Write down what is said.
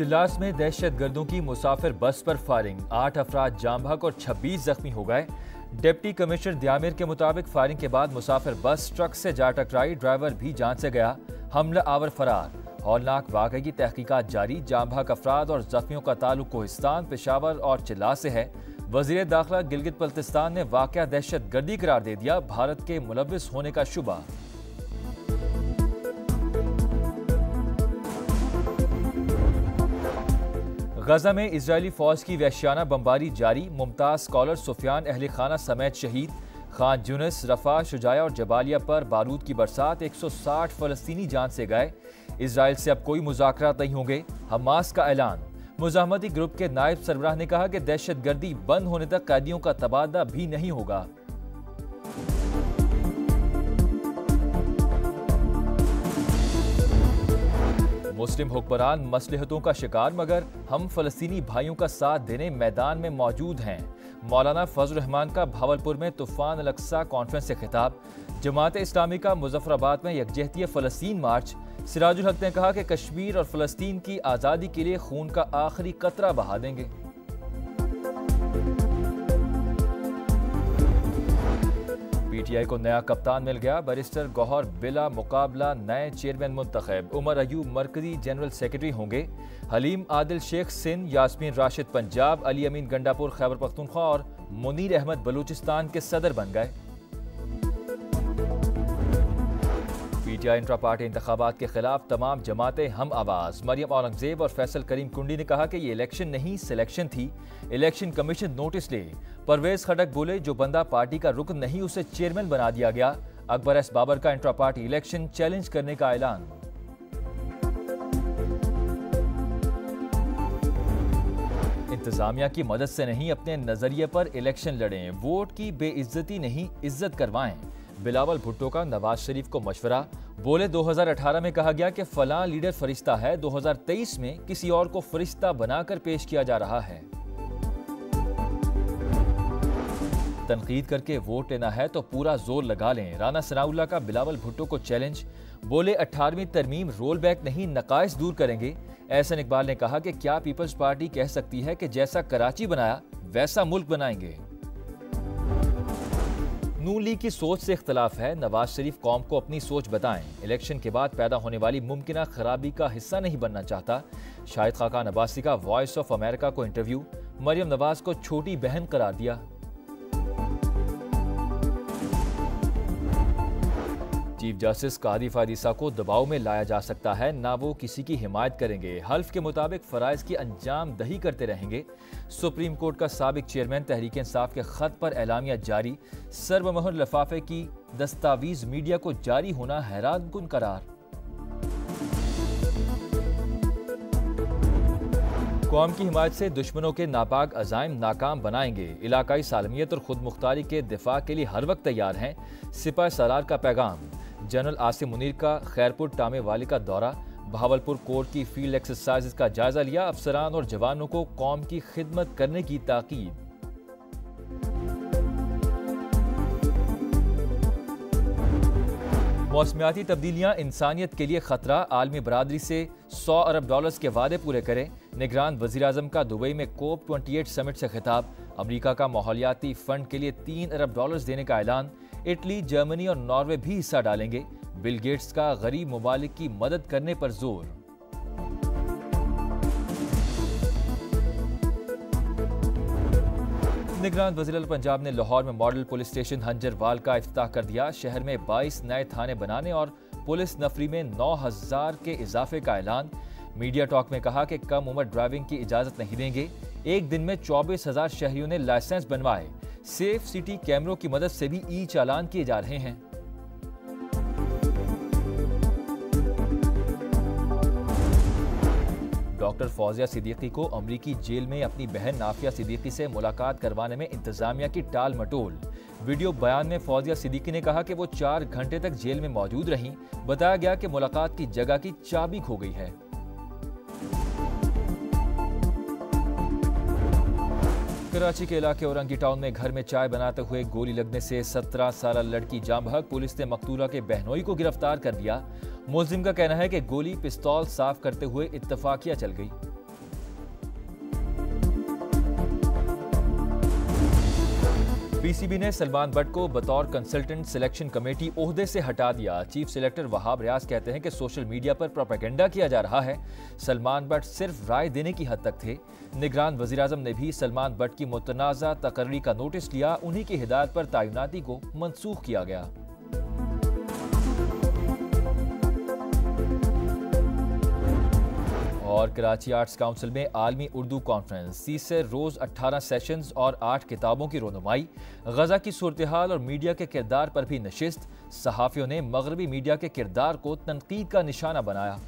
चिल्लास में दहशत गर्दों की मुसाफिर बस पर फायरिंग। आठ अफराद जाम भाग और 26 जख्मी हो गए। डिप्टी कमिश्नर दियामिर के मुताबिक फायरिंग के बाद मुसाफिर बस ट्रक से जा टकराई। ड्राइवर भी जान से गया। हमला आवर फरार। हौलनाक वाकई की तहकीकात जारी। जाम भाग अफराद और जख्मियों का ताल्लुक कोहिस्तान, पेशावर और चिल्लास से है। वज़ीर दाखिला गिलगित बल्तिस्तान ने वाक़ दहशत गर्दी करार दे दिया। भारत के मुलविस होने का शुबा। गजा में इसराइली फौज की वैश्याना बमबारी जारी, मुमताज़ स्कॉलर सुफियान अहल खाना समेत शहीद। खान जुनस रफा, शुजाया और जबालिया पर बारूद की बरसात 160 फ़लस्तनी जान से गए। इसराइल से अब कोई मुजाकर नहीं होंगे, हमास का ऐलान। मुजामती ग्रुप के नायब सरबराह ने कहा कि दहशत गर्दी बंद होने तक कैदियों का तबादला भी नहीं होगा। मुस्लिम हुक्मरान मसलहतों का शिकार, मगर हम फलस्तीनी भाइयों का साथ देने मैदान में मौजूद हैं। मौलाना फजल रहमान का भावलपुर में तूफ़ान अलक्सा कॉन्फ्रेंस से खिताब। जमात इस्लामी का मुजफ्फराबाद में यकजहती फ़लस्तीन मार्च। सिराजुल हक ने कहा कि कश्मीर और फ़लस्तीन की आज़ादी के लिए खून का आखिरी कतरा बहा देंगे। पीटीआई को नया कप्तान मिल गया। बरिस्टर गौहर बिला मुकाबला नए चेयरमैन मुंतखब। उमर अयूब मरकजी जनरल सेक्रेटरी होंगे। हलीम आदिल शेख सिंध यासमीन राशिद पंजाब, अली अमीन गंडापुर खैबर पख्तूनख्वा और मुनीर अहमद बलूचिस्तान के सदर बन गए। पीटीआई इंट्रा पार्टी इंतबात के खिलाफ तमाम जमातें हम आवाज़। मरियम औरंगज़ेब और फैसल करीम कुंडी ने कहा कि ये इलेक्शन नहीं, सिलेक्शन थी। इलेक्शन कमीशन नोटिस ले। परवेज खटक बोले, जो बंदा पार्टी का रुकन नहीं, उसे चेयरमैन बना दिया गया। अकबर एस बाबर का इंट्रा पार्टी इलेक्शन चैलेंज करने का ऐलान। इंतजामिया की मदद से नहीं, अपने नज़रिए पर इलेक्शन लड़ें। वोट की बेइज्जती नहीं, इज़्ज़त करवाएँ। बिलावल भुट्टो का नवाज़ शरीफ को मशवरा। बोले 2018 में कहा गया कि फलां लीडर फरिश्ता है 2023 में किसी और को फरिश्ता बनाकर पेश किया जा रहा है। तनकीद करके वोट लेना है तो पूरा ज़ोर लगा लें। राना सनाउल्ला का बिलावल भुट्टो को चैलेंज। बोले, अठारहवीं तरमीम रोल बैक नहीं नकाइश दूर करेंगे। एहसन इकबाल ने कहा कि क्या पीपल्स पार्टी कह सकती है कि जैसा कराची बनाया, वैसा मुल्क बनाएँगे। नून लीग की सोच से इख्तलाफ है। नवाज़ शरीफ कौम को अपनी सोच बताएँ। इलेक्शन के बाद पैदा होने वाली मुमकिन खराबी का हिस्सा नहीं बनना चाहता। शाहिद खाका नवासी का वॉइस ऑफ़ अमेरिका को इंटरव्यू मरियम नवाज़ को छोटी बहन करार दिया। चीफ जस्टिस कादी फादिसा को दबाव में लाया जा सकता है, ना वो किसी की हिमायत करेंगे। हल्फ के मुताबिक फ़राइज की अंजाम दही करते रहेंगे। सुप्रीम कोर्ट का सबक चेयरमैन तहरीक इंसाफ के खत पर एलामिया जारी। सर्वमोहर लफाफे की दस्तावीज मीडिया को जारी होना हैरान कन करार। कौम की हिमायत से दुश्मनों के नापाक अजायम नाकाम बनाएँगे। इलाकाई सालमियत और खुद मुख्तारी के दिफा के लिए हर वक्त तैयार हैं। सिपा सरार का पैगाम। जनरल आसिम मुनीर का खैरपुर टामे वाली का दौरा, भावलपुर कोर्ट की फ़ील्ड एक्सरसाइज का जायजा लिया अफसरान और जवानों को कौम की खिदमत करने की ताकीद। मौसमियाती तब्दीलियाँ इंसानियत के लिए खतरा, आलमी बरदरी से 100 अरब डॉलर्स के वादे पूरे करें। निगरान वजी अजम का दुबई में कोप 28 समिट से खिताब। अमरीका का माहौलियाती फंड के लिए तीन अरब डॉलर्स देने का ऐलान। इटली, जर्मनी और नॉर्वे भी हिस्सा डालेंगे। बिल गेट्स का गरीब ममालिक की मदद करने पर ज़ोर। निगरान वज़ीर पंजाब ने लाहौर में मॉडल पुलिस स्टेशन हंजरवाल का अफ्ताह कर दिया। शहर में 22 नए थाने बनाने और पुलिस नफरी में 9000 के इजाफे का ऐलान। मीडिया टॉक में कहा कि कम उम्र ड्राइविंग की इजाज़त नहीं देंगे। एक दिन में चौबीस हज़ार शहरियों ने लाइसेंस बनवाए। सेफ़ सिटी कैमरों की मदद से भी ई चालान किए जा रहे हैं। डॉक्टर फौजिया सिद्दीकी को अमरीकी जेल में अपनी बहन नाफिया सिद्दीकी से मुलाकात करवाने में इंतजामिया की टाल मटोल। वीडियो बयान में फौजिया सिद्दीकी ने कहा कि वो चार घंटे तक जेल में मौजूद रहीं। बताया गया कि मुलाकात की जगह की चाबी खो गई है। कराची के इलाके औरंगी टाउन में घर में चाय बनाते हुए गोली लगने से 17 साल लड़की जाम भग पुलिस ने मकतूला के बहनोई को गिरफ़्तार कर लिया मुलजिम का कहना है कि गोली पिस्तौल साफ़ करते हुए इतफाकिया चल गई। पीसीबी ने सलमान बट को बतौर कंसल्टेंट सिलेक्शन कमेटी ओहदे से हटा दिया। चीफ सिलेक्टर वहाब रियाज कहते हैं कि सोशल मीडिया पर प्रोपेगेंडा किया जा रहा है। सलमान बट सिर्फ़ राय देने की हद तक थे। निगरान वज़ीर ने भी सलमान बट की मुतनाज़ा तकर्री का नोटिस लिया। उन्हीं की हिदायत पर तैनाती को मनसूख किया गया। और कराची आर्ट्स काउंसिल में आलमी उर्दू कॉन्फ्रेंस। तीस से रोज़ 18 सेशंस और आठ किताबों की रोनुमाई। गजा की सूरत हाल और मीडिया के किरदार पर भी नशस्त। सहाफ़ियों ने मगरबी मीडिया के किरदार को तनकीद का निशाना बनाया।